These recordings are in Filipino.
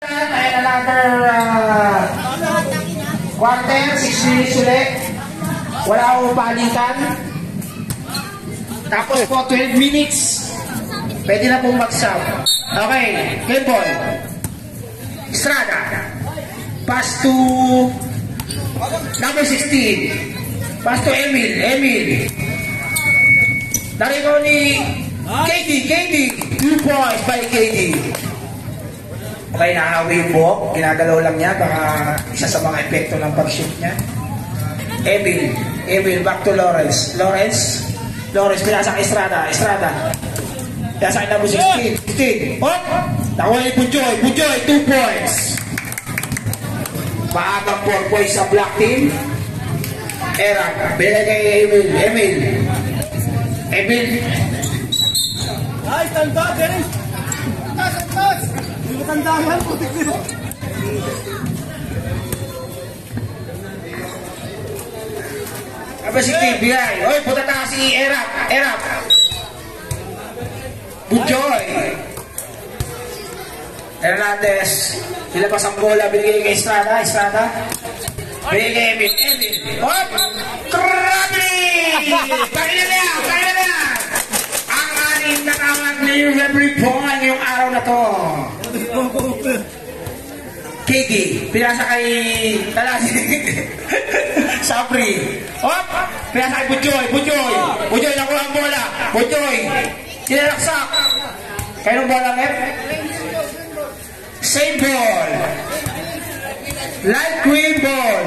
And another uh, quarter, 6 minutes ulit. Wala akong balikan. Tapos po, 12 minutes. Pwede na pong mag-sub. Okay, game ball. Estrada. Pass to number 16. Pass to Emil. Emil. Narinig ni KD. KD. Two points by KD. Okay, yung buhok. Ginagalaw lang niya. Baka isa sa mga epekto ng pag-shoot niya. Emil. Emil, back to Lawrence. Lawrence. Lawrence, pinasa kay Estrada. Estrada. Pinasa kay number 16. 16. Hop! Nakuha ni Bujoy. Bujoy, 2 points. Maagang 4 points sa black team. Era, binigay kay Emil. Emil. Emil. Ay, tanda, Dennis! Mo tandaan, putik. Apa si TBI? Oy, punta na si Erap. Erap. Bujoy. Hernandez. Nilabas ang bola. Binigay kay Estrada. Estrada. Binigay kay. Emil. Hop! Grabe! Kaya na yan! Kaya na yan! Ang aning nakawag ni every point ngayong araw na to. Kiki, pinasa kay Talasi. Sabri. Hop! Pinasa kay Bujoy. Bujoy. Bujoy, nakuha ang bola. Bujoy. Kinalaksak. Kaya nung bola, Mep? Same ball. Light green ball.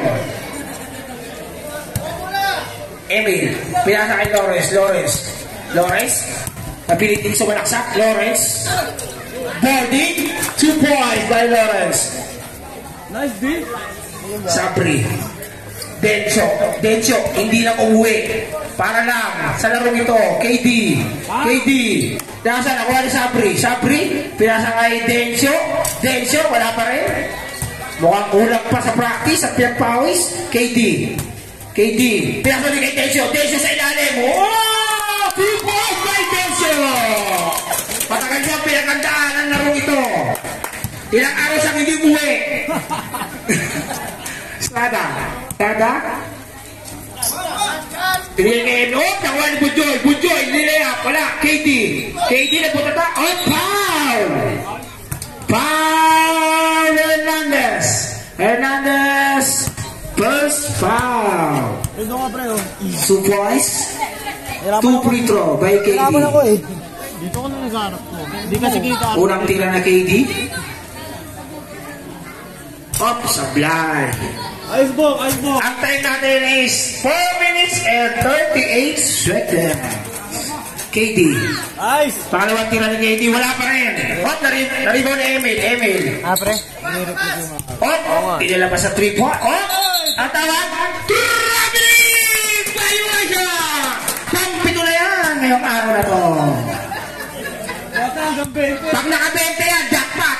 Emil. Pinasa kay Lawrence. Lawrence. Lawrence. Napilit din sumalaksak. Lawrence. Boarding. Two points by Lawrence. Nice D. Sabri. Dencho. Dencho, hindi na umuwi. Para lang sa larong ito. KD. KD. Nasa nakuha ni Sabri. Sabri, pinasa kay Dencho. Dencho, wala pa rin. Mukhang kulang pa sa practice at pinagpawis. KD. KD. Pinasa ni kay Dencho. Dencho sa ilalim. Oh! Two points by Dencho! Patagal niya ang pinagandaan ang larong ito. Ilang araw siyang hindi umuwi. Sada. Sada. Kay Oh, ni Bujoy. Bujoy, nilaya. Wala. KD. KD na punta ta. Oh, foul! Foul Hernandez. Hernandez. First foul. Ito nga, pre, oh. Two points. Two ako. free throw by Hirapan ako, KD. eh. Dito ko na nagharap ko. Hindi kasi kita. Unang tira na KD. Up sa blind. Ayos bok, ayos bok. Ang time natin is 4 minutes and 38 seconds. KD. Ayos. Pangalawang tira ni KD, wala pa rin. Hop, nari- naribaw ni Emil. Emil. Ah, pre. Pinilabas sa 3 point. Hop, ang tawag. Traveling! Tayo siya! Pampito na yan ngayong araw na to. Bata hanggang 20. Pag nakabente yan, jackpot!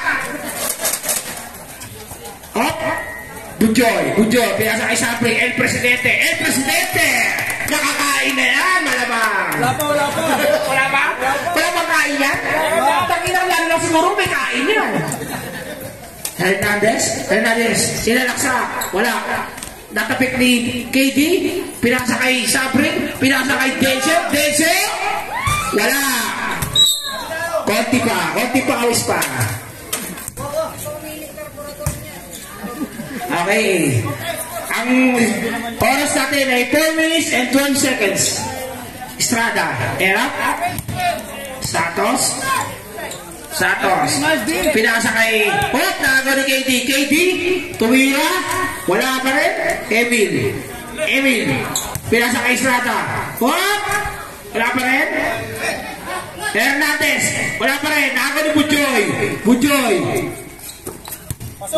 Hop! Bujoy, Bujoy, pinasa kay Sabri, El Presidente, El Presidente! Nakakain na yan, malamang! Wala pa, wala pa. Wala ba? Wala bang kain yan? Tanginang lalo lang siguro may kain yan. Hernandez, Hernandez, sinalaksa, wala. Nakapik ni KD, pinasa kay Sabri, pinasa kay Denzel, Denzel, wala. Konti pa, konti pa awis pa. Okay. Ang oras natin ay 4 minutes and 12 seconds. Estrada. Era. Santos. Santos. Pinasa kay Hop. Nakago ni KD. KD. Tumira. Wala pa rin. Emil. Emil. Pinasa kay Estrada. Hop. Wala pa rin. Hernandez. Wala pa rin. Nakago ni Bujoy. Bujoy.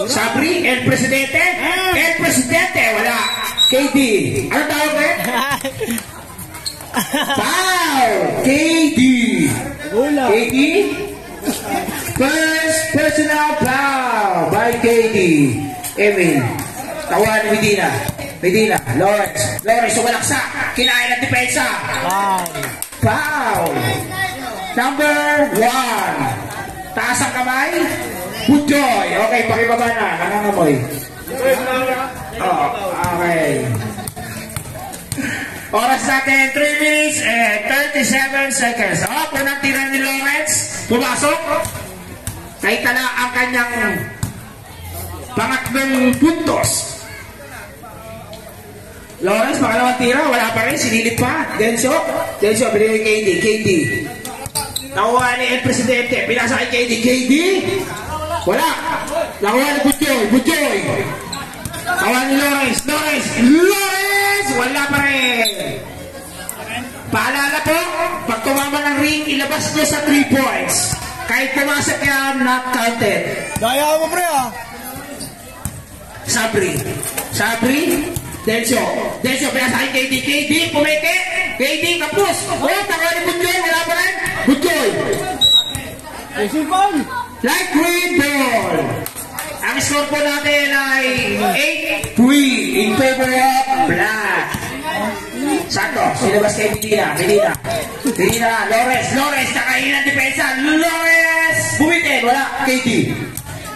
Sabri, El Presidente, El Presidente, wala. KD, ano tawag rin? Foul! KD. KD, first personal foul by KD. Emil, tawa ni Medina. Medina, Lawrence. Lawrence, sumalaksa. Kinain ang depensa. Wow. Foul. Number one. Taas ang kamay. Bujoy. Okay, pakibaba na. Nangangamoy. Oh, okay. Oras natin, 3 minutes and 37 seconds. Oh, punang tira ni Lawrence. Pumasok. Kahit tala ang kanyang pangatlong puntos. Lawrence, pangalawang tira, wala pa rin, sinilip pa. Denso, Denso, binigay kay KD, KD. Nakuha ni El Presidente, pinasa kay KD, KD. Wala. Nakuha ni Bujoy, Bujoy. Nakuha ni Lawrence, Lawrence, Lawrence! Wala pa rin. Paalala po, pag tumama ng ring, ilabas niyo sa 3 points. Kahit pumasok yan, not counted. Daya mo pre ah. Sabri. Sabri. Densyo. Densyo, pinasakin KD. KD, pumeke. KD, kapus. Oh, tanga ni Isipan. Light green ball. Ang score po natin ay 8-3 in favor of black. Santos, sinabas kay Medina. Medina. Medina, Lores. Lores, nakain ang depensa. Lores! Bumitin, wala. KD.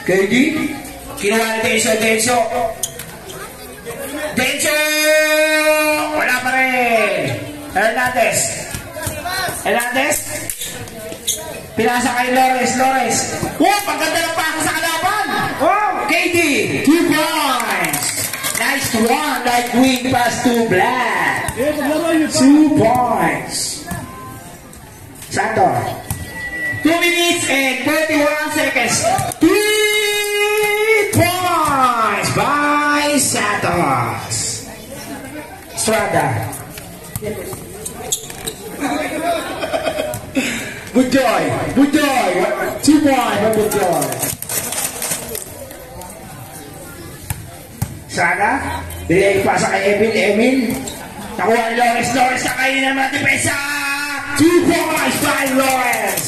KD. Kinuha ni Denso, Denso. Denso! Wala pa rin. Hernandez. Hernandez. Pinasa kay Lores, Lores. Wow, pagkanda ng pasa sa kalaban. Oh, KD, two points. Nice one, like wing pass to black. Eh, paglaro yun. Two points. Santo. Two minutes and 31 seconds. Three points by Santos. Strada. Bujoy. Two points by Bujoy. Strada. Binigay pa sa kay Emil. Emil. Nakuha ni Lawrence. Lawrence na kayo naman ang depensa. Two points by Lawrence.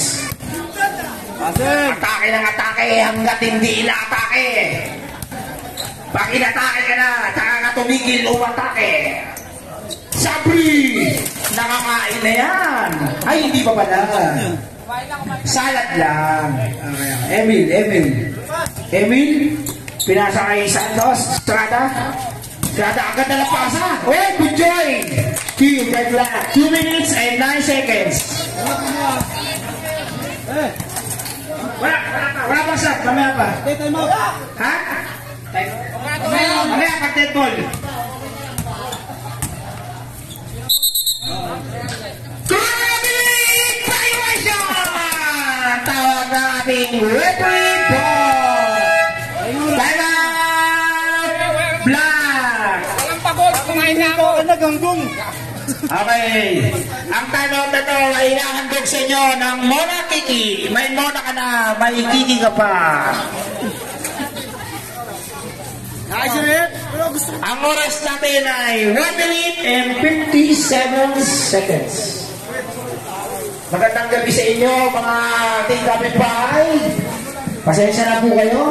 Atake ng atake hanggat hindi ina-atake. Pag inatake ka na, saka ka tumigil umatake. Sabri! Nakakain na yan. Ay, hindi pa pala. Salad lang. Okay. Emil, Emil. Emil, pinasa kay Santos, Strada. Strada, agad na pasa. Oh, good joy! Team Red Black. 2 minutes and 9 seconds. Wala, wala pa, wala pa shot. Mamaya pa. Ha? Mamaya pag dead ball. Correct violation! Tawag na ating referee. Time out! Black! Ikaw ka na ganggong. Okay. Ang tanong na to ay inahandog sa inyo ng Mona Kiki. May Mona ka na, may Kiki ka pa. Ayos yun Ang oras natin ay 1 minute and 57 seconds. Magandang gabi sa inyo, mga ating kapitbahay. Pasensya na po kayo.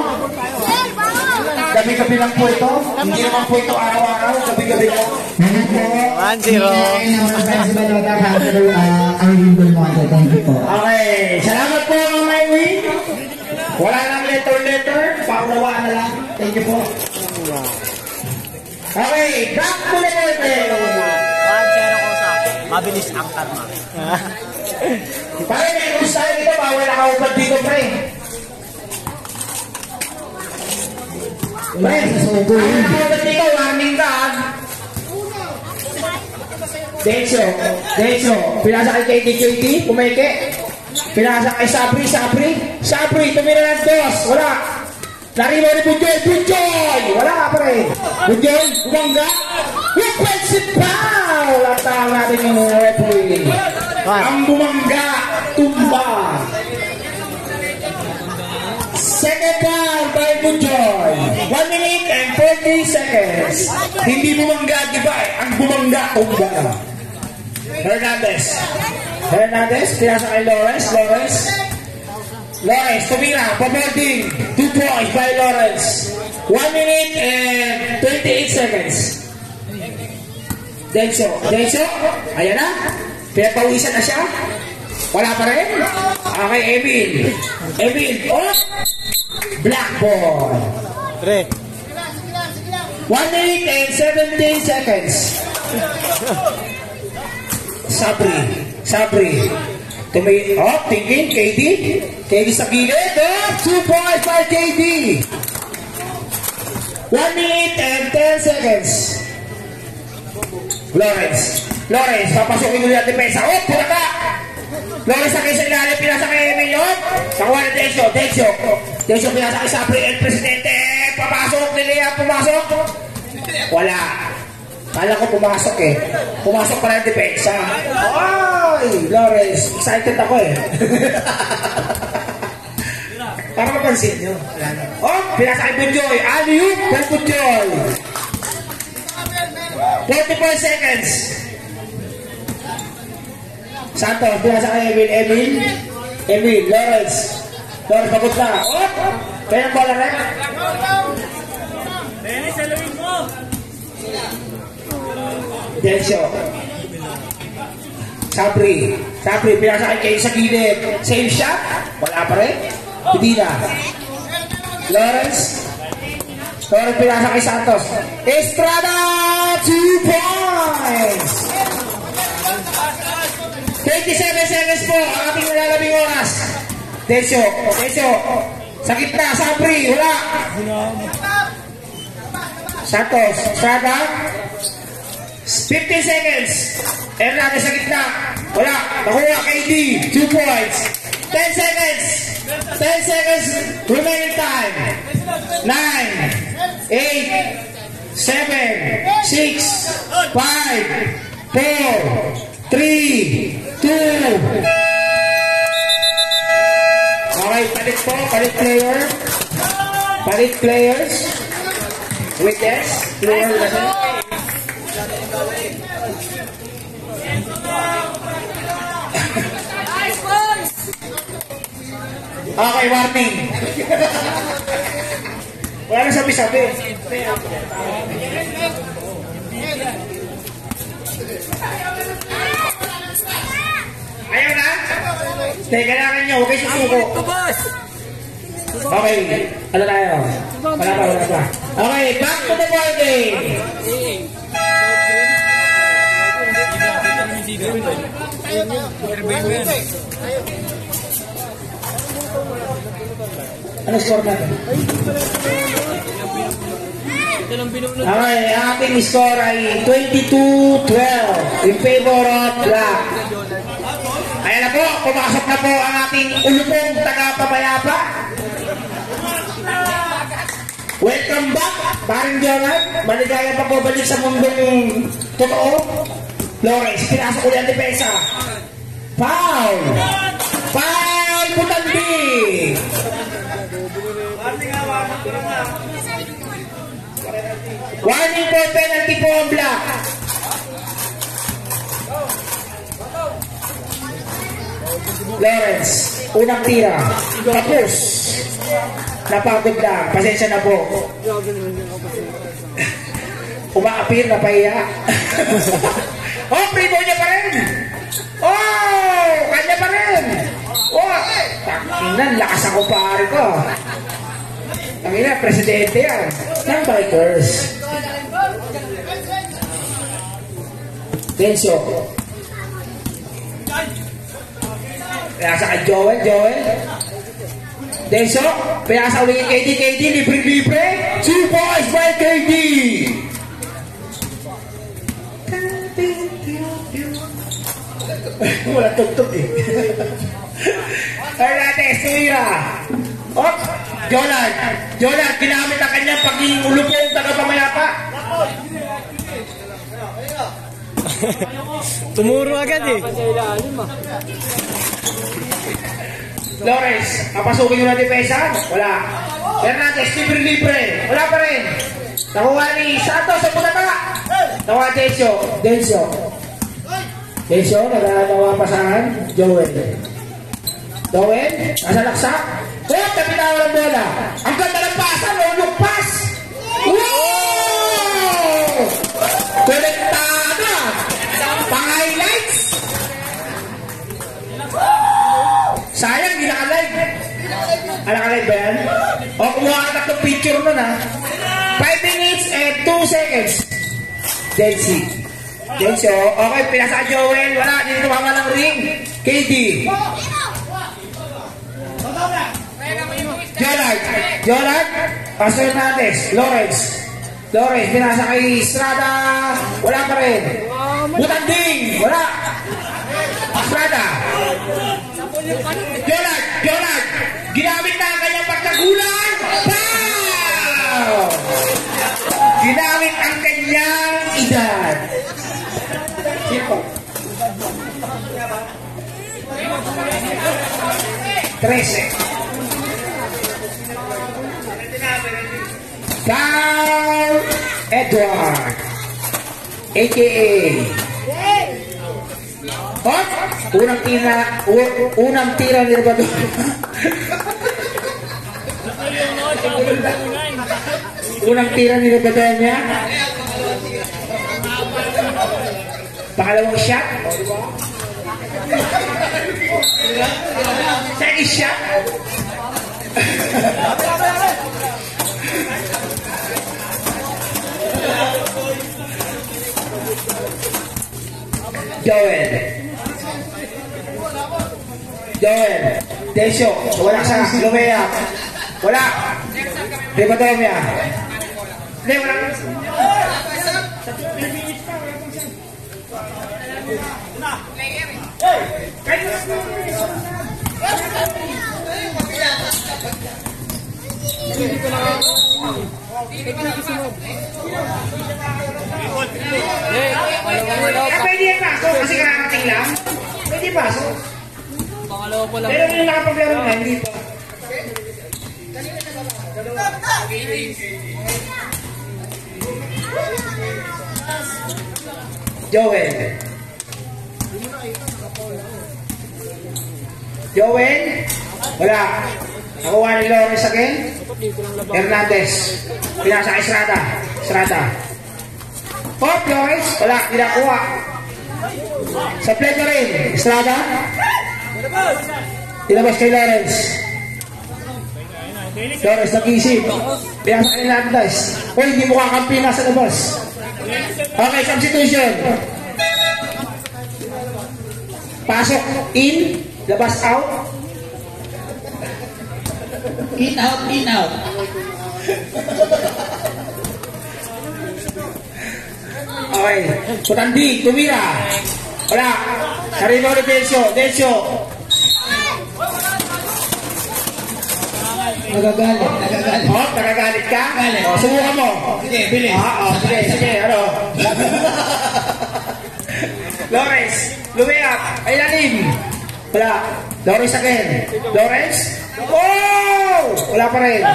Gabi-gabi lang po ito. Hindi naman po ito araw-araw. Gabi-gabi lang. Ano po? 1-0. Ngayon naman sa si Balota Hunter, uh, ang Rimble Monte. Thank you po. Okay. Salamat po, mga Maiwi. Wala nang letter-letter. Paunawaan na lang. Thank you po. Okay. Back to the letter. 1-0 ko sa mabilis ang karma. Pare, may rules tayo dito. Bawal nakaupad dito, pre. Pre, yun. nakaupad dito. Warning ka, ah. Denso, Denso, pinasa kay KD, pumeke. Pinasa kay Sabri, Sabri, Sabri, tumira ng dos, wala. Nariwa ni Bujoy, Bujoy! Bujoy, bumangga. Offensive foul! Ang tawag natin yung referee. Ang bumangga, tumba. Second by Bujoy. 1 minute and 40 seconds. Hindi bumangga, di ba? Ang bumangga, tumba. Hernandez. Hernandez, pinasa kay Lawrence. Lawrence. Lawrence, tumira, pabording. Two points by Lawrence. 1 minute and 28 seconds. Denso. Denso. Ayan na. Pinapawisan na siya. Wala pa rin. Okay, Emil. Emil. Oh! Black ball. Pre. 1 minute and 17 seconds. Sabri. Sabri. Tumi oh, thinking, KD. KD sa gilid. Oh, 2 points by KD. 1 minute and 10 seconds. Lawrence. Lawrence, papasukin ulit ang depensa. Oh, pula ka! Lawrence sa ilalim, pinasa kay Emilio. Nakuha ni Decio, Decio. Decio pinasa kay Sabri, el presidente. Papasok, Lilia, pumasok. Wala. Kala ko pumasok eh. Pumasok pala ang depensa. Ay, Lawrence, excited ako eh. Para mapansin nyo. Oh, pinasa kay Bunjoy. Aliu, kay Bunjoy. 44 seconds. Santos, pinasa kay Emil. Emil. Emil, Lawrence. Lawrence, pagod na. Oh, kaya ang bola rin. Dennis, saluhin mo! Densyo. Sabri. Sabri, pinasa kay Kay sa gilid. Same shot. Wala pa rin. Hindi na. Lawrence. Lawrence pinasa kay Santos. Estrada! Two points! 27 seconds po ang ating nalalabing oras. Densyo. Densyo. Sa gitna. Sabri. Wala. Santos. Estrada. 15 seconds. Hernandez sa gitna. Wala. Nakuha KD. 2 points. 10 seconds. 10 seconds remaining time. 9, 8, 7, 6, 5, 4, 3, 2. Okay, palit po. Palit player. Palit players. Witness. Player kasi. Okay, warning. Wala na sabi-sabi. Ayaw na? Teka, kailangan nyo. Kayo susuko. Okay. Ano tayo? Wala pa, wala pa. Okay, back to the ball game. Ano score natin? Okay, ang ating score ay 22-12 in favor of Black. Ayan na po, pumasok na po ang ating ulupong taga-pamayapa. Welcome back, paring Jonat. Maligaya pa po balik sa mundong totoo. Lawrence, pinasok ulit ang depensa. Foul! Foul! Putandi! Warning po, penalty po ang black. Lawrence, unang tira. Tapos. Napagod lang. Pasensya na po. Umaapir na pahiya. oh, primo niya pa rin. Oh, kanya pa rin. Oh, takinan, lakas ako pare ko. Tangina, presidente yan. Ng bikers. Densyo. Pinasa kay Joel, Joel. Densyo, pinasa ulit kay KD, KD, libre-libre. Two points by KD. Wala tugtog eh. Hernandez, tumira. Oh, Jonad. Jonad, ginamit ang kanyang pagiging ulupong tagapamayapa. Tumuro agad eh. Lawrence, papasukin yung na depensa? Wala. Hernandez, libre-libre. Wala pa rin. Nakuha ni Santos sa punata. Nakuha Densyo. Densyo. Densyo, nagagawa pasahan. Joel. Joel, nasa laksa. Oh, kapitawa ng bola. Ang ganda ng pasa, no? Look pass. Wow! Konektada. Pang-highlights. Sayang, hindi naka-live. Ah, naka-live ba yan? O, naman ha. 5 minutes and 2 seconds. Delcy. Delcy, oh. Okay, pinasa Joel. Wala, dito tumama ng ring. KD. Jonard. Jonard. Pastor Hernandez. Lawrence. Lawrence, pinasa kay Estrada. Wala pa rin. Butanding. Wala. Estrada. Jonard. Jonard. Ginamit na ang kanyang pagkagulang. Pow! Ginamit ang kanyang edad. Sino? Trece. Carl Edward. AKA. Hop! Unang tira, unang tira ni Rabador. unang tira ni Rabador niya. Pangalawang shot. Second shot. Joel. Joel. Tensyo. Wala sa Lumea. Wala. Di ba tayo niya? Hindi, wala. Eh, pwede yan paso kasi kararating lang. Pwede paso. Pangalawa pa lang. Pero yung nakapaglaro na, hindi pa. Joel. Joel? Wala. Nakuha ni Lawrence again. Hernandez. Pinasa kay Estrada. Estrada. Hop, Lawrence. Wala. Pinakuha. Sa play pa rin. Estrada. Ilabas kay Lawrence. Lawrence nag-isip. Pinasa kay Hernandez. Uy, hindi mo kakampi na sa labas. Okay, substitution. Pasok in, labas out. In, out, in, out. Okay, Putandi, tumira. Wala. Sarino ni Densyo. Densyo. Nagagalit, nagagalit. Oh, nagagalit ka? Galit. Oh, subukan mo. Sige, bilis. Ah, oh, sige, sige, ano. Lawrence, lumiyak. Ay, lalim. Wala. Lawrence again. Lawrence? Oh! Wala pa rin.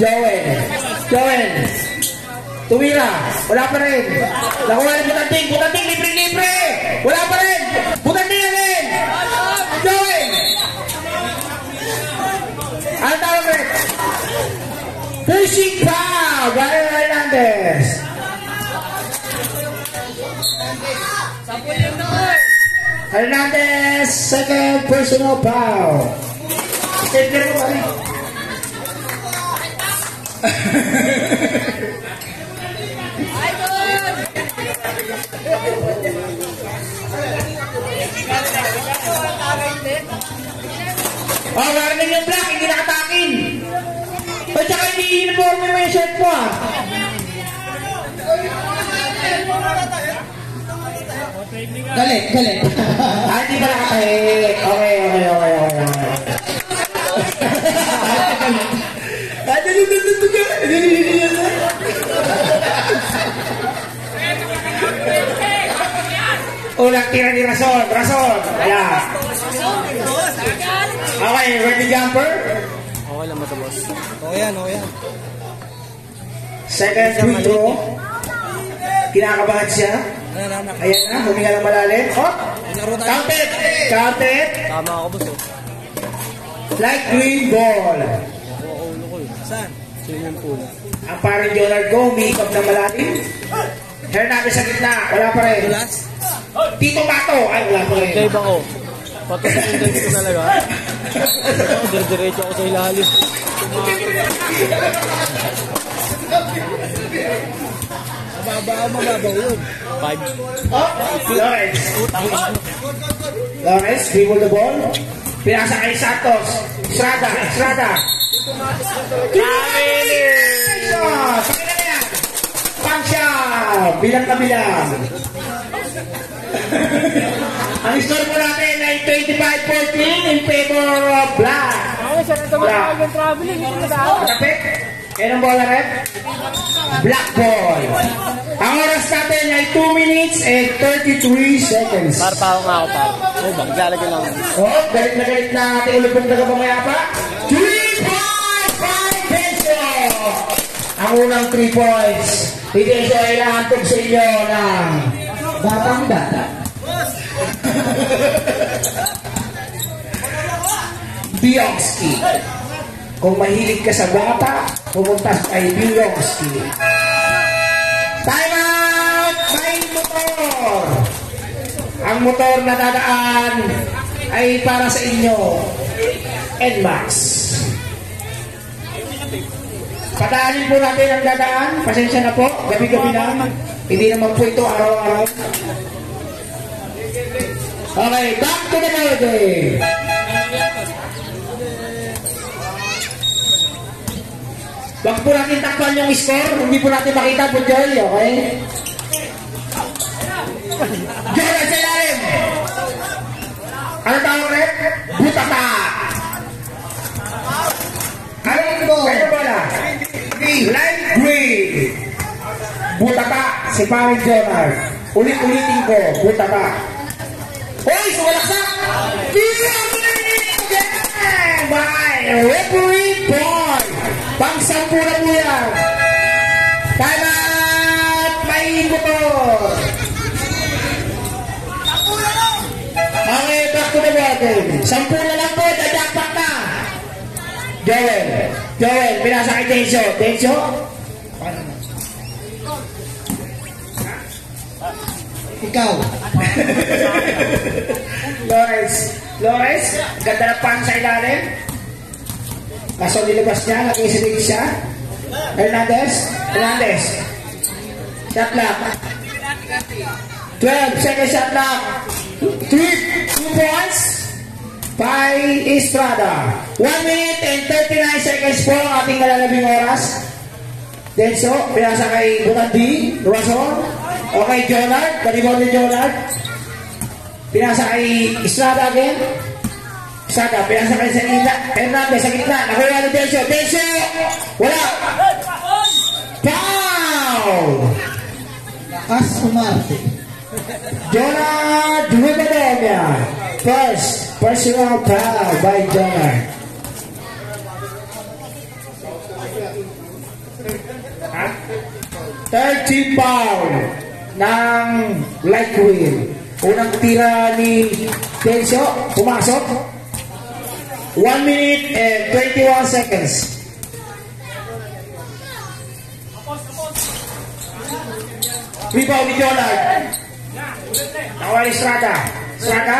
Joel. Joel. Tumira. Wala pa rin. Nakuha ni Butanting. Butanting, libre-libre. Wala pa rin. Butanting again. Joel. Ano tawag rin? Pushing foul. Gary Hernandez. Hernandez, second personal foul. Stepler mo ba? Oh, warning yung black, hindi nakatakin. At saka hindi uniform mo yung shirt mo ah. Galit, galit. Ah, hindi pala katahi. Okay, okay, okay, okay. Unang tira ni Rason, Rason. Yeah. Okay, ready jumper. Okay lang mata, boss. Okay yan, okay yan. Second free throw. Kinakabahan siya. Ayan, na, huminga ng malalim. Oh, tayo. counted. Counted. Tama ako, boss. Oh. Light green ball. Nakuha ko ulo ko eh. Saan? Swimming pool. Ang parang Jonard Go, umiikot ng malalim. Hernandez sa gitna, wala pa rin. Tulas? Tito Pato, ay wala pa rin. Dave ako. Pati sa sundin ko talaga. Ako, dire-diretso ako sa ilalim. Mababa, mababaw yun. Five. Oh, Lawrence. Lawrence, dribble the ball. Pinasa kay Santos. Estrada, Estrada. Shot! Pakita na yan. Pang shot! Bilang na bilang. Ang score po natin ay 25-14 in favor of Black. Ay, na tumatawag yung traveling. Hindi na. Kapit. Kaya ng bola rep? Black ball. Ang oras natin ay 2 minutes and 33 seconds. Par pa ako nga ako, par. Oh, bakit lalagyan lang? Oh, galit na galit na ating ulit ng taga pamayapa. 3.5 peso! Ang unang 3 points. Hindi siya ay lahantog sa inyo ng batang bata. Biyongski. Kung mahilig ka sa bata, pumunta kay Biyongski. Time out! May motor! Ang motor na dadaan ay para sa inyo. NMAX. Padaanin po natin ang dadaan. Pasensya na po. Gabi-gabi na. Hindi naman po ito araw-araw. Okay, back to the game. Wag po natin takpan yung score. Hindi po natin makita po, Joel. Okay? Joel, sa ilalim. Ano tawag ulit? Butata. Ano po? Kaya ba na? Light green. Butata. Si Paring Jonard. Ulit-ulitin ko. Butata. Hoy, sumalaksak! Again! By referee boy! Pang-sampu na po yan. Out! May motor! Okay, back to the bottom. Sampu na lang po, dadakpak na. Joel, Joel, pinasa kay Tenso. Tenso? Ikaw. Lawrence. Lawrence, ganda na pan sa ilalim. Kaso nilabas niya, nakisilig siya. Hernandez, Hernandez. Shot clock. 12 seconds shot clock. 3, 2 points. By Estrada. 1 minute and 39 seconds po ang ating nalalabing oras. Denso, pinasa kay Bukandi, Luwason. Okay, Jonard, kanibon ni Jonard. Pinasa kay Estrada again. Estrada, pinasa kay sa gitna. Hernandez sa gitna. Nakuha ni Denso. Denso! Wala! Foul! Lakas umarte. Jonah Rivadavia. First, personal foul by Jonah. 30 pound ng light. Unang tira ni pumasok. 1 minute and 21 seconds. Rebound ni Jonard. Nawal Estrada. Estrada.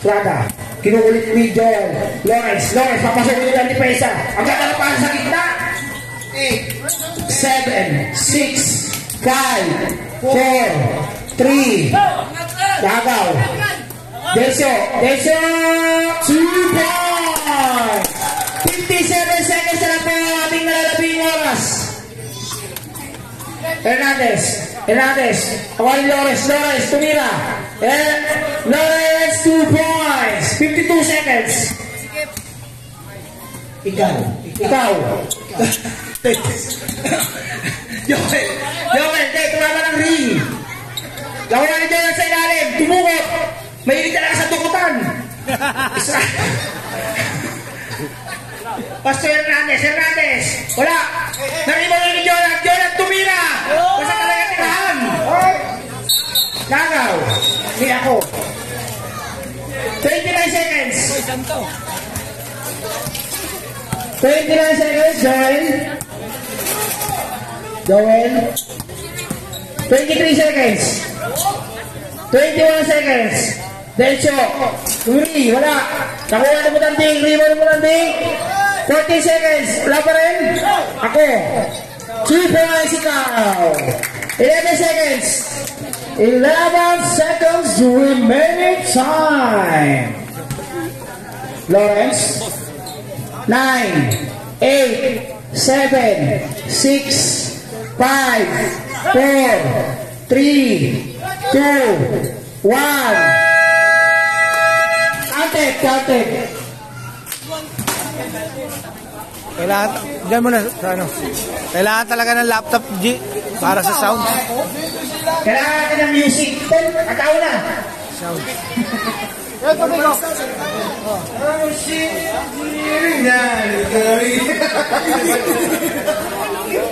Estrada. Kinukulit ni Joel. Lawrence. Lawrence. Papasok nyo ng depensa. Ang ganda na pa sa gitna. 8, 7, 6, 5, 4, 3. Dagaw. Desyo. Desyo. 2 points. 57 seconds na lang ang ating nalalabing oras. Hernandez. Hernandez. Awali Lawrence. Lawrence. Tumira. Eh, Lawrence, 2 points. 52 seconds. Ikaw. Ikaw. Joel. Joel, hindi. Tumama ng ring. Lawan ni Joel sa ilalim. Tumukot. Mahilig talaga sa tukutan. Isa. Pastor Hernandez, Hernandez. Wala. Naribo na ni Joel. Joel, tumira. Basta talaga tirahan. Nagaw. Hindi ako. 29 seconds. 29 seconds, Joel. Joel. 23 seconds. 21 seconds. Dencho. Uri, wala. Nakuha na mo tanding. Rebound mo tanding. 14 seconds. Wala pa rin. Ako. 2 points ikaw. 11 seconds. 11 seconds remaining time. Lawrence. 9, 8, 7, 6, 5, 4, 3, 2, 1. Counted, counted. Kailangan, dyan mo na sa ano. Kailangan talaga ng laptop, G, para sa sound. Kailangan natin ng music. Ten, ataw na. Sound. Oh, shit.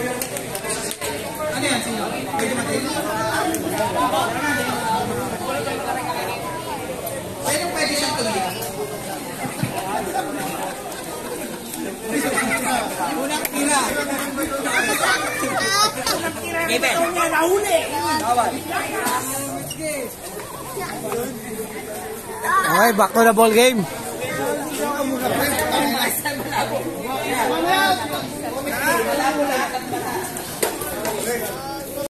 Kaya pa singer. Wala na, hindi na makapag- Okay, back to the ball game.